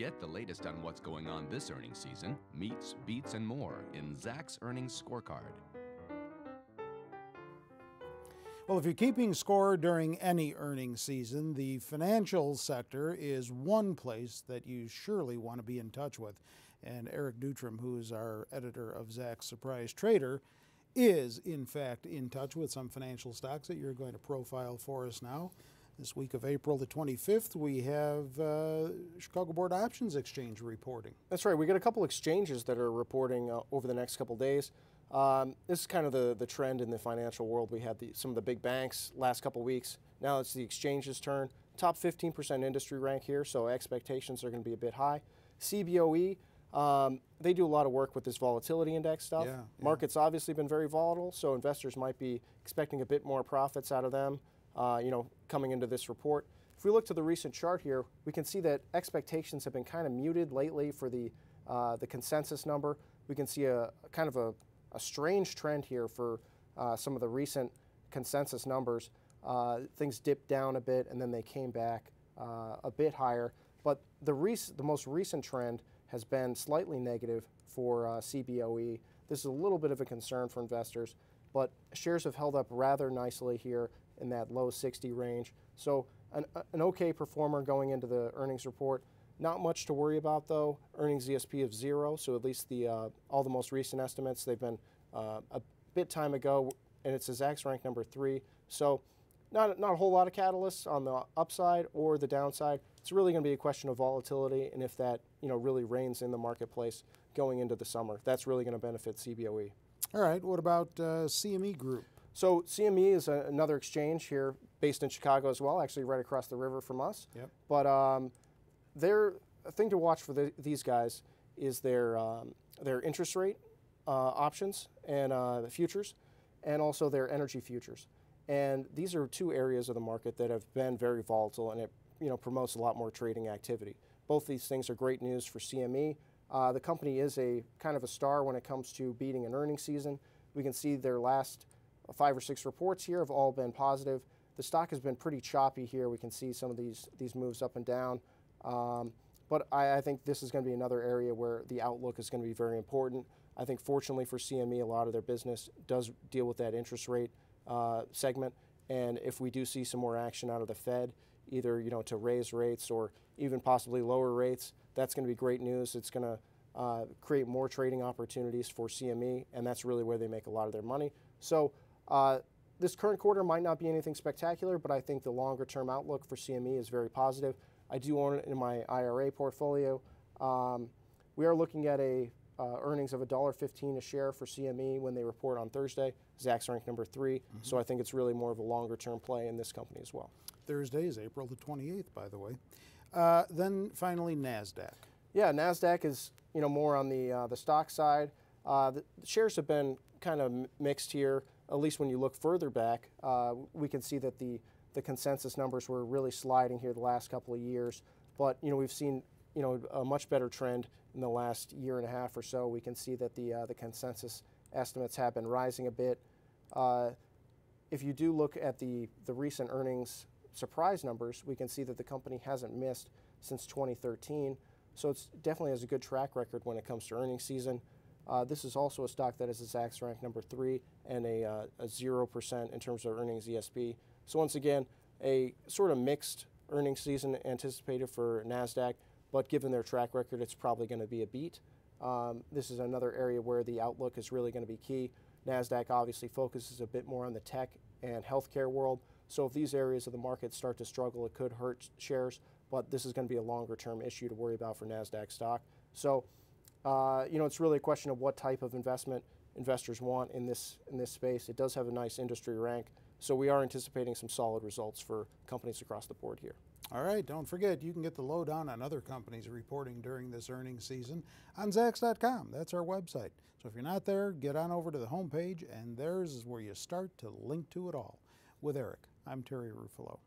Get the latest on what's going on this earnings season, meets, beats, and more in Zacks Earnings Scorecard. Well, if you're keeping score during any earnings season, the financial sector is one place that you surely want to be in touch with. And Eric Dutram, who is our editor of Zacks Surprise Trader, is in fact in touch with some financial stocks that you're going to profile for us now. This week of April the 25th, we have uh, Chicago Board Options Exchange reporting. That's right. We got a couple exchanges that are reporting uh, over the next couple days. Um, this is kind of the, the trend in the financial world. We had the, some of the big banks last couple weeks. Now it's the exchanges' turn. Top 15% industry rank here, so expectations are going to be a bit high. CBOE, um, they do a lot of work with this volatility index stuff. Yeah, yeah. Markets obviously been very volatile, so investors might be expecting a bit more profits out of them uh, you know, coming into this report. If we look to the recent chart here, we can see that expectations have been kind of muted lately for the, uh, the consensus number. We can see a, kind of a, a, strange trend here for uh, some of the recent consensus numbers. Uh, things dipped down a bit and then they came back uh, a bit higher. But the, the most recent trend has been slightly negative for uh, CBOE. This is a little bit of a concern for investors, but shares have held up rather nicely here in that low 60 range. So an, an okay performer going into the earnings report. Not much to worry about though. Earnings ESP of zero, so at least the uh, all the most recent estimates they've been uh, a bit time ago, and it's a Zacks rank number three. So not not a whole lot of catalysts on the upside or the downside. It's really going to be a question of volatility and if that you know really reigns in the marketplace going into the summer. That's really going to benefit CBOE. All right. What about uh, CME Group? So CME is a, another exchange here based in Chicago as well, actually right across the river from us. Yep. But um, their a thing to watch for the, these guys is their um, their interest rate uh, options and uh, the futures, and also their energy futures. And these are two areas of the market that have been very volatile, and it you know promotes a lot more trading activity. Both these things are great news for CME. Uh, the company is a kind of a star when it comes to beating an earnings season. We can see their last five or six reports here have all been positive. The stock has been pretty choppy here. We can see some of these, these moves up and down. Um, but I, I, think this is going to be another area where the outlook is going to be very important. I think fortunately for CME, a lot of their business does deal with that interest rate uh, segment. And if we do see some more action out of the Fed, either you know to raise rates or even possibly lower rates, that's going to be great news. It's going to uh, create more trading opportunities for CME, and that's really where they make a lot of their money. So uh, this current quarter might not be anything spectacular, but I think the longer term outlook for CME is very positive. I do own it in my IRA portfolio. Um, we are looking at a uh, earnings of $1.15 a share for CME when they report on Thursday. Zacks rank number 3 mm-hmm. so I think it's really more of a longer term play in this company as well. Thursday is April the 28th, by the way. Uh, then finally, NASDAQ. Yeah, NASDAQ is you know more on the, uh, the stock side. Uh, the shares have been kind of mixed here at least when you look further back, uh, we can see that the, the consensus numbers were really sliding here the last couple of years. But you know we've seen you know a much better trend in the last year and a half or so. We can see that the uh, the consensus estimates have been rising a bit. If you do look at the the recent earnings surprise numbers, we can see that the company hasn't missed since 2013. So it definitely has a good track record when it comes to earnings season. Uh, this is also a stock that is a Zacks rank number three and a, uh, a 0% in terms of earnings ESP. So once again, a sort of mixed earnings season anticipated for NASDAQ, but given their track record, it's probably going to be a beat. Um, this is another area where the outlook is really going to be key. NASDAQ obviously focuses a bit more on the tech and healthcare world. So if these areas of the market start to struggle, it could hurt shares, but this is going to be a longer term issue to worry about for NASDAQ stock. So uh, you know, it's really a question of what type of investment investors want in this in this space. It does have a nice industry rank, so we are anticipating some solid results for companies across the board here. All right, don't forget you can get the lowdown on other companies reporting during this earnings season on Zacks.com. That's our website. So if you're not there, get on over to the homepage, and there's where you start to link to it all. With Eric, I'm Terry Ruffalo.